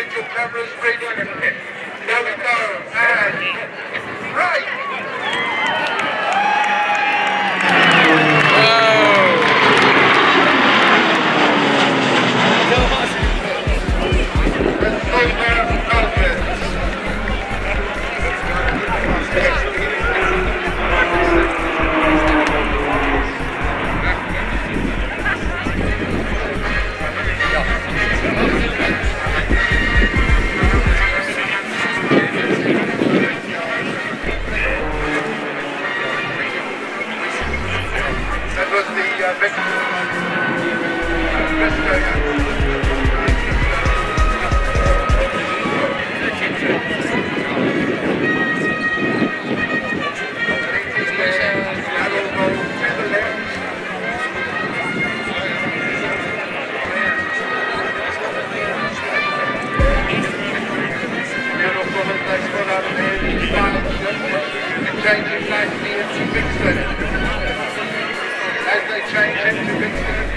Richard Pember's great change his name to As they change him to Vixen,